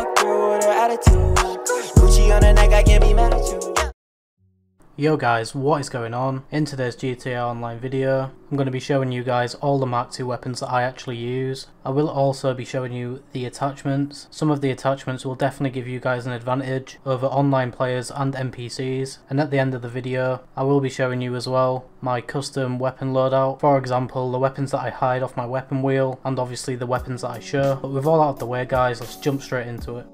walk through with her attitude. Gucci on the neck, I can't be mad at you. Yo guys, what is going on? In today's GTA Online video, I'm going to be showing you guys all the Mark II weapons that I actually use. I will also be showing you the attachments. Some of the attachments will definitely give you guys an advantage over online players and NPCs. And at the end of the video, I will be showing you as well my custom weapon loadout. For example, the weapons that I hide off my weapon wheel and obviously the weapons that I show. But with all out of the way guys, let's jump straight into it.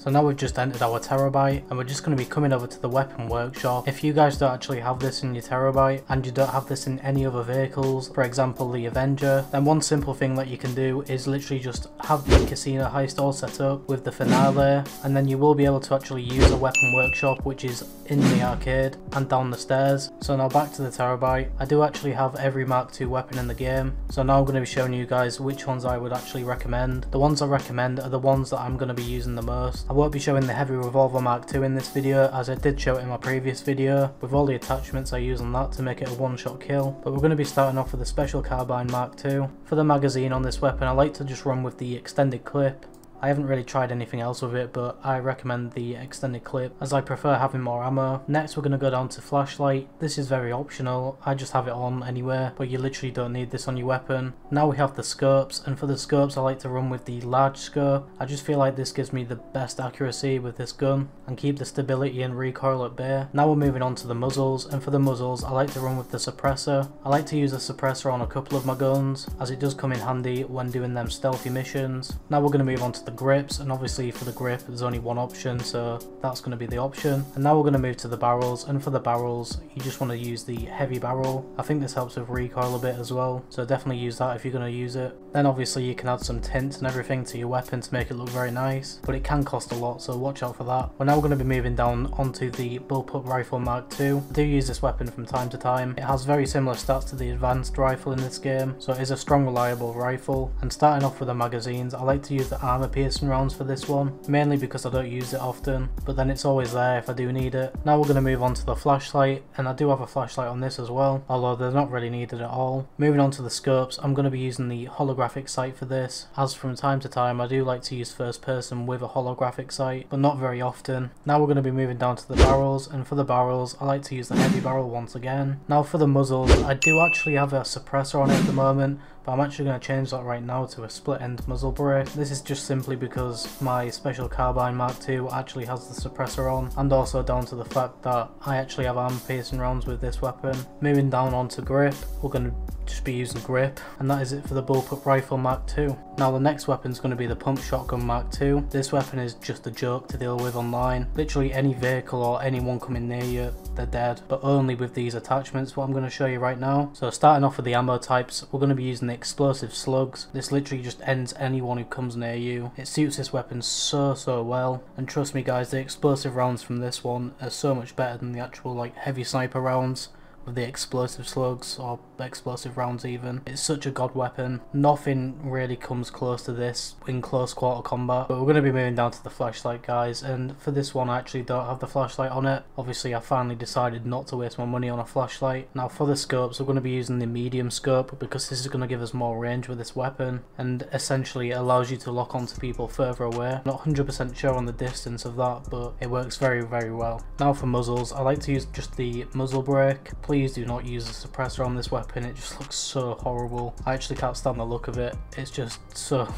So now we've just entered our Terrorbyte and we're just going to be coming over to the weapon workshop. If you guys don't actually have this in your Terrorbyte and you don't have this in any other vehicles, for example the Avenger, then one simple thing that you can do is literally just have the casino heist all set up with the finale and then you will be able to actually use a weapon workshop which is in the arcade and down the stairs. So now back to the Terrorbyte, I do actually have every Mark II weapon in the game. So now I'm going to be showing you guys which ones I would actually recommend. The ones I recommend are the ones that I'm going to be using the most. I won't be showing the Heavy Revolver Mark II in this video as I did show it in my previous video with all the attachments I use on that to make it a one shot kill but we're going to be starting off with the Special Carbine Mark II. For the magazine on this weapon I like to just run with the extended clip I haven't really tried anything else with it, but I recommend the extended clip as I prefer having more ammo. Next we're going to go down to flashlight. This is very optional, I just have it on anywhere, but you literally don't need this on your weapon. Now we have the scopes, and for the scopes I like to run with the large scope. I just feel like this gives me the best accuracy with this gun, and keep the stability and recoil at bay. Now we're moving on to the muzzles, and for the muzzles I like to run with the suppressor. I like to use the suppressor on a couple of my guns, as it does come in handy when doing them stealthy missions. Now we're going to move on to the the grips and obviously for the grip there's only one option so that's going to be the option. And now we're going to move to the barrels and for the barrels you just want to use the heavy barrel. I think this helps with recoil a bit as well so definitely use that if you're going to use it. Then obviously you can add some tint and everything to your weapon to make it look very nice but it can cost a lot so watch out for that. We're now going to be moving down onto the bullpup rifle mark II I do use this weapon from time to time. It has very similar stats to the advanced rifle in this game so it is a strong reliable rifle. And starting off with the magazines I like to use the armor piercing rounds for this one, mainly because I don't use it often, but then it's always there if I do need it. Now we're going to move on to the flashlight, and I do have a flashlight on this as well, although they're not really needed at all. Moving on to the scopes, I'm going to be using the holographic sight for this, as from time to time I do like to use first person with a holographic sight, but not very often. Now we're going to be moving down to the barrels, and for the barrels I like to use the heavy barrel once again. Now for the muzzles, I do actually have a suppressor on it at the moment, but I'm actually going to change that right now to a split end muzzle brake. This is just simply because my special carbine Mark II actually has the suppressor on and also down to the fact that I actually have armor piercing rounds with this weapon. Moving down onto grip, we're going to just be using grip and that is it for the bullpup rifle Mark II. Now the next weapon is going to be the pump shotgun Mark II. This weapon is just a joke to deal with online. Literally any vehicle or anyone coming near you they're dead but only with these attachments what I'm going to show you right now. So starting off with the ammo types we're going to be using the explosive slugs. This literally just ends anyone who comes near you. It suits this weapon so so well and trust me guys the explosive rounds from this one are so much better than the actual like heavy sniper rounds the explosive slugs or explosive rounds even. It's such a god weapon. Nothing really comes close to this in close quarter combat. But we're going to be moving down to the flashlight guys and for this one I actually don't have the flashlight on it. Obviously I finally decided not to waste my money on a flashlight. Now for the scopes we're going to be using the medium scope because this is going to give us more range with this weapon and essentially it allows you to lock onto people further away. Not 100% sure on the distance of that but it works very very well. Now for muzzles I like to use just the muzzle brake Please do not use a suppressor on this weapon, it just looks so horrible. I actually can't stand the look of it, it's just so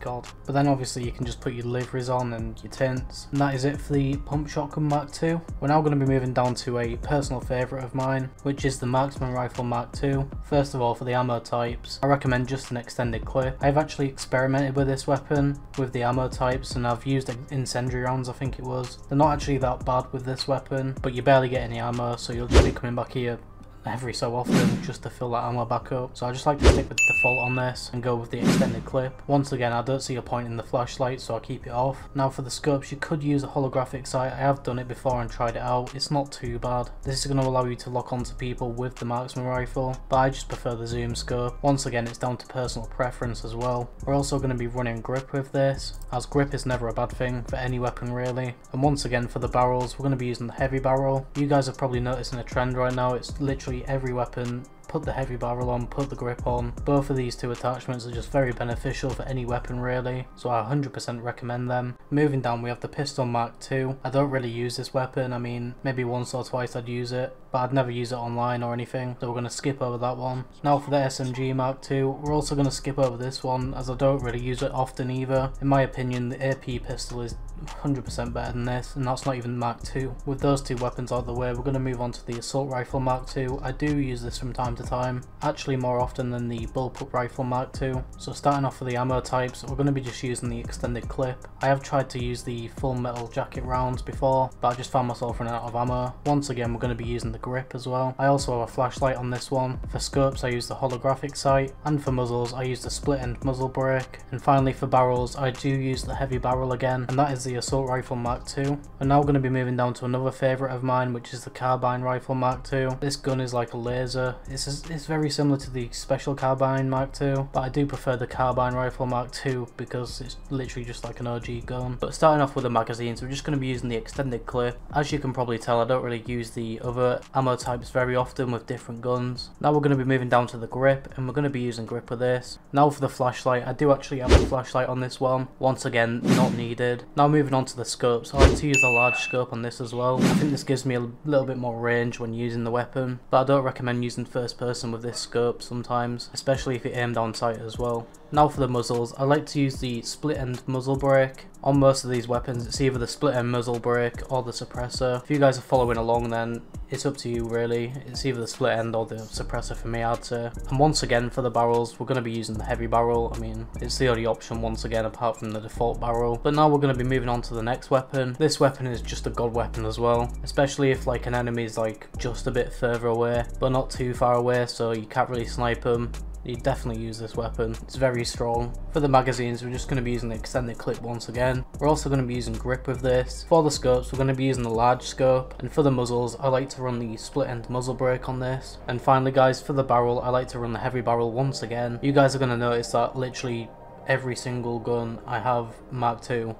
god. But then obviously you can just put your liveries on and your tints. And that is it for the Pump Shotgun Mark II. We're now going to be moving down to a personal favourite of mine, which is the Marksman Rifle Mark II. First of all, for the ammo types, I recommend just an extended clip. I've actually experimented with this weapon, with the ammo types, and I've used incendiary rounds, I think it was. They're not actually that bad with this weapon, but you barely get any ammo, so you'll just be coming back here every so often just to fill that ammo back up. So I just like to stick with the default on this and go with the extended clip. Once again, I don't see a point in the flashlight, so I keep it off. Now for the scopes, you could use a holographic sight. I have done it before and tried it out. It's not too bad. This is going to allow you to lock onto people with the marksman rifle, but I just prefer the zoom scope. Once again, it's down to personal preference as well. We're also going to be running grip with this, as grip is never a bad thing for any weapon really. And once again, for the barrels, we're going to be using the heavy barrel. You guys are probably noticing a trend right now. It's literally literally every weapon put the heavy barrel on, put the grip on. Both of these two attachments are just very beneficial for any weapon really, so I 100% recommend them. Moving down we have the pistol Mark II. I don't really use this weapon, I mean maybe once or twice I'd use it, but I'd never use it online or anything, so we're going to skip over that one. Now for the SMG Mark II, we're also going to skip over this one as I don't really use it often either. In my opinion the AP pistol is 100% better than this, and that's not even Mark II. With those two weapons out of the way, we're going to move on to the Assault Rifle Mark II. I do use this from time to time, actually more often than the Bullpup Rifle Mark II. So starting off with the ammo types, we're going to be just using the extended clip. I have tried to use the full metal jacket rounds before, but I just found myself running out of ammo. Once again, we're going to be using the grip as well. I also have a flashlight on this one. For scopes, I use the holographic sight, and for muzzles, I use the split end muzzle brake. And finally for barrels, I do use the heavy barrel again, and that is the the Assault Rifle Mark II. And now going to be moving down to another favourite of mine, which is the Carbine Rifle Mark II. This gun is like a laser. It's, it's very similar to the Special Carbine Mark II, but I do prefer the Carbine Rifle Mark II because it's literally just like an OG gun. But starting off with the magazines, we're just going to be using the extended clip. As you can probably tell, I don't really use the other ammo types very often with different guns. Now we're going to be moving down to the grip, and we're going to be using grip with this. Now for the flashlight, I do actually have a flashlight on this one. Once again, not needed. Now moving on to the scopes, I like to use a large scope on this as well. I think this gives me a little bit more range when using the weapon, but I don't recommend using first person with this scope sometimes, especially if you aimed on sight as well. Now for the muzzles, I like to use the split end muzzle brake. On most of these weapons, it's either the split end muzzle brake or the suppressor. If you guys are following along then, it's up to you really. It's either the split end or the suppressor for me I'd say. And once again for the barrels, we're going to be using the heavy barrel. I mean, it's the only option once again apart from the default barrel. But now we're going to be moving on to the next weapon. This weapon is just a god weapon as well. Especially if like an enemy is like just a bit further away, but not too far away so you can't really snipe them you definitely use this weapon. It's very strong. For the magazines, we're just going to be using the extended clip once again. We're also going to be using grip with this. For the scopes, we're going to be using the large scope. And for the muzzles, I like to run the split end muzzle brake on this. And finally guys, for the barrel, I like to run the heavy barrel once again. You guys are going to notice that literally every single gun I have Mark II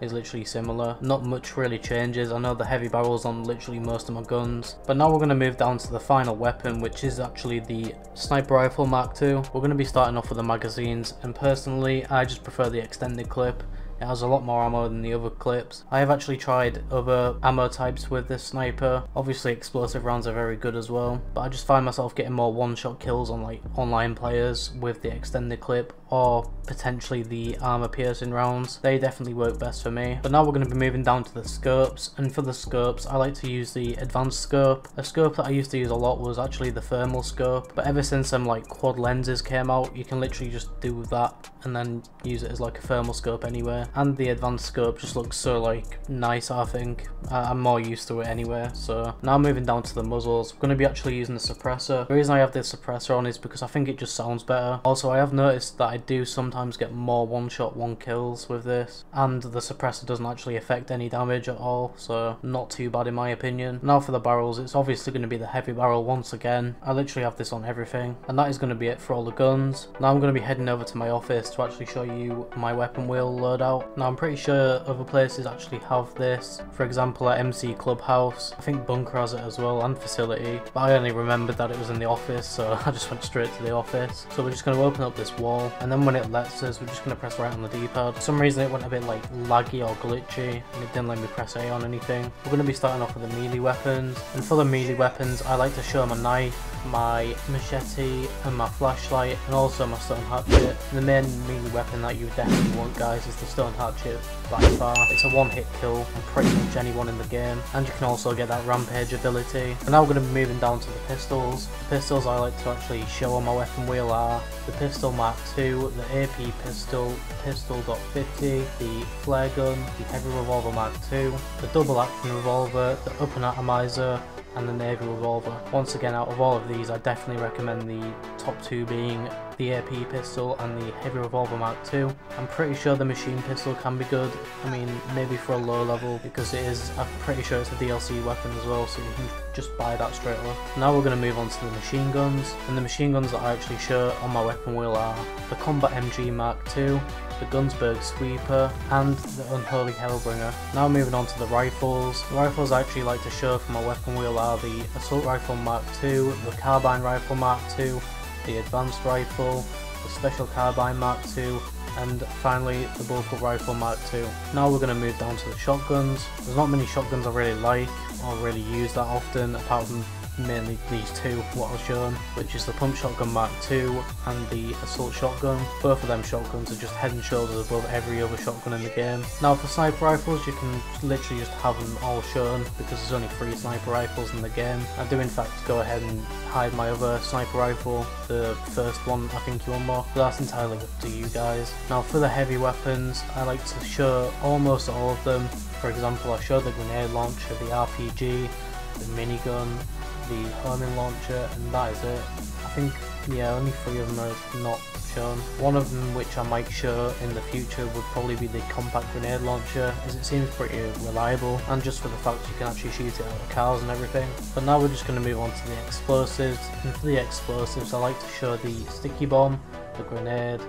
is literally similar. Not much really changes. I know the heavy barrels on literally most of my guns. But now we're going to move down to the final weapon, which is actually the Sniper Rifle Mark II. We're going to be starting off with the magazines, and personally, I just prefer the extended clip. It has a lot more ammo than the other clips. I have actually tried other ammo types with this sniper. Obviously explosive rounds are very good as well, but I just find myself getting more one-shot kills on like online players with the extended clip or potentially the armor piercing rounds. They definitely work best for me. But now we're going to be moving down to the scopes and for the scopes I like to use the advanced scope. A scope that I used to use a lot was actually the thermal scope but ever since some like quad lenses came out you can literally just do that and then use it as like a thermal scope anywhere and the advanced scope just looks so like nice I think. I'm more used to it anyway so now moving down to the muzzles. I'm going to be actually using the suppressor. The reason I have this suppressor on is because I think it just sounds better. Also I have noticed that I do sometimes get more one shot one kills with this and the suppressor doesn't actually affect any damage at all so not too bad in my opinion. Now for the barrels it's obviously going to be the heavy barrel once again. I literally have this on everything and that is going to be it for all the guns. Now I'm going to be heading over to my office to actually show you my weapon wheel loadout. Now I'm pretty sure other places actually have this. For example at MC Clubhouse. I think Bunker has it as well and Facility. But I only remembered that it was in the office so I just went straight to the office. So we're just going to open up this wall and then when it lets us we're just going to press right on the D-pad. For some reason it went a bit like laggy or glitchy and it didn't let me press A on anything. We're going to be starting off with the melee weapons. And for the melee weapons I like to show them a knife my machete and my flashlight and also my stone hatchet. The main melee weapon that you definitely want guys is the stone hatchet by far. It's a one hit kill on pretty much anyone in the game and you can also get that rampage ability. And now we're going to be moving down to the pistols. The pistols I like to actually show on my weapon wheel are the pistol Mark 2, the AP pistol, pistol .50, the flare gun, the heavy revolver Mark 2, the double action revolver, the Up-n-Atomizer, and the Navy Revolver. Once again, out of all of these, I definitely recommend the top two being the AP pistol and the heavy revolver mark II. I'm pretty sure the machine pistol can be good, I mean maybe for a low level because it is, I'm pretty sure it's a DLC weapon as well so you can just buy that straight away. Now we're going to move on to the machine guns, and the machine guns that I actually show on my weapon wheel are the Combat MG Mark II, the Gusenberg Sweeper, and the Unholy Hellbringer. Now moving on to the rifles. The rifles I actually like to show from my weapon wheel are the Assault Rifle Mark II, the Carbine Rifle Mark II, the Advanced Rifle, the Special Carbine Mark II, and finally the Bullpup Rifle Mark II. Now we're going to move down to the shotguns. There's not many shotguns I really like or really use that often apart from mainly these two, what I've shown, which is the Pump Shotgun Mark II and the Assault Shotgun. Both of them shotguns are just head and shoulders above every other shotgun in the game. Now for sniper rifles you can literally just have them all shown because there's only three sniper rifles in the game. I do in fact go ahead and hide my other sniper rifle, the first one I think you unlock, but that's entirely up to you guys. Now for the heavy weapons, I like to show almost all of them. For example, I show the grenade launcher, the RPG, the minigun, the homing launcher, and that is it. I think, yeah, only three of them are not shown. One of them which I might show in the future would probably be the compact grenade launcher, as it seems pretty reliable, and just for the fact you can actually shoot it out of cars and everything. But now we're just going to move on to the explosives, and for the explosives I like to show the sticky bomb, the grenade,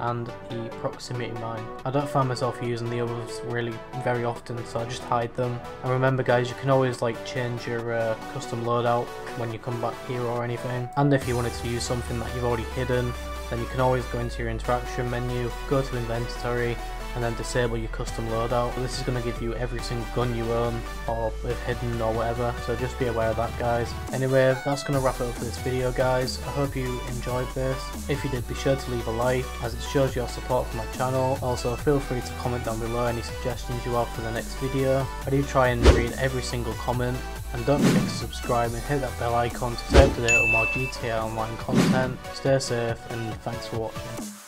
and the proximity mine. I don't find myself using the others really very often so I just hide them. And remember guys you can always like change your uh, custom loadout when you come back here or anything. And if you wanted to use something that you've already hidden then you can always go into your interaction menu, go to inventory and then disable your custom loadout. This is going to give you every single gun you own or hidden or whatever, so just be aware of that guys. Anyway, that's going to wrap it up for this video guys. I hope you enjoyed this. If you did, be sure to leave a like as it shows your support for my channel. Also, feel free to comment down below any suggestions you have for the next video. I do try and read every single comment and don't forget to subscribe and hit that bell icon to stay up to date with more GTA Online content. Stay safe and thanks for watching.